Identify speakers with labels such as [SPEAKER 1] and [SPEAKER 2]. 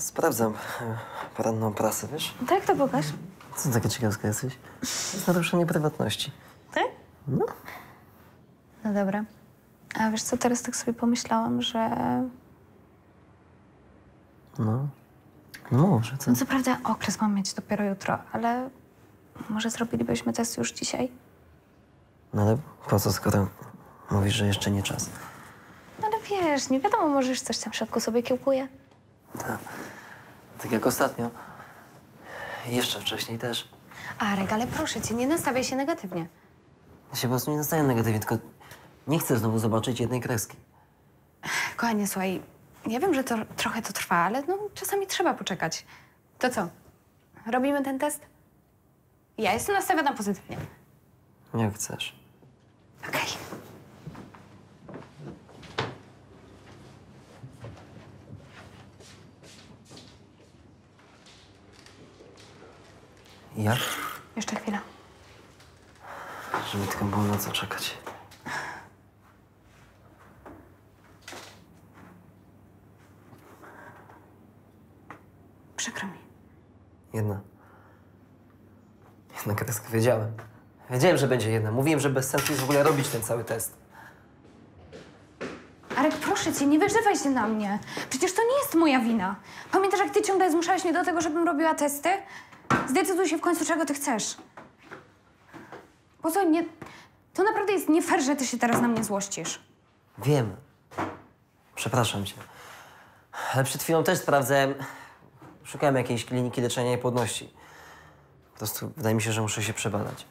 [SPEAKER 1] Sprawdzam e, poranną prasę, wiesz?
[SPEAKER 2] Tak, to pokaż.
[SPEAKER 1] Co taka ciekawska jesteś? To jest naruszenie prywatności.
[SPEAKER 2] Tak?
[SPEAKER 1] No.
[SPEAKER 2] No dobra. A wiesz co, teraz tak sobie pomyślałam, że...
[SPEAKER 1] No. No może, co?
[SPEAKER 2] No co prawda okres mam mieć dopiero jutro, ale może zrobilibyśmy test już dzisiaj?
[SPEAKER 1] No ale po co, skoro mówisz, że jeszcze nie czas?
[SPEAKER 2] No ale wiesz, nie wiadomo, może już coś tam w środku sobie kiełkuje.
[SPEAKER 1] Tak jak ostatnio. Jeszcze wcześniej też.
[SPEAKER 2] Arek, ale proszę cię, nie nastawiaj się negatywnie.
[SPEAKER 1] Ja się po prostu nie nastawiam negatywnie, tylko nie chcę znowu zobaczyć jednej kreski.
[SPEAKER 2] Kochanie, słuchaj, ja wiem, że to trochę to trwa, ale no czasami trzeba poczekać. To co? Robimy ten test? Ja jestem nastawiona pozytywnie.
[SPEAKER 1] Jak chcesz. Jak?
[SPEAKER 2] Jeszcze chwilę.
[SPEAKER 1] Żeby tylko było na co czekać.
[SPEAKER 2] Przykro mi.
[SPEAKER 1] Jedna. Jedna kreska, wiedziałem. Wiedziałem, że będzie jedna. Mówiłem, że bez sensu jest w ogóle robić ten cały test.
[SPEAKER 2] Arek, proszę cię, nie wyżywaj się na mnie. Przecież to nie jest moja wina. Pamiętasz, jak ty ciągle zmuszałeś mnie do tego, żebym robiła testy? Zdecyduj się w końcu, czego ty chcesz. Posłuchaj, nie... To naprawdę jest nie fair, że ty się teraz na mnie złościsz.
[SPEAKER 1] Wiem. Przepraszam cię. Ale przed chwilą też sprawdzałem. Szukałem jakiejś kliniki leczenia niepłodności. Po prostu wydaje mi się, że muszę się przebadać.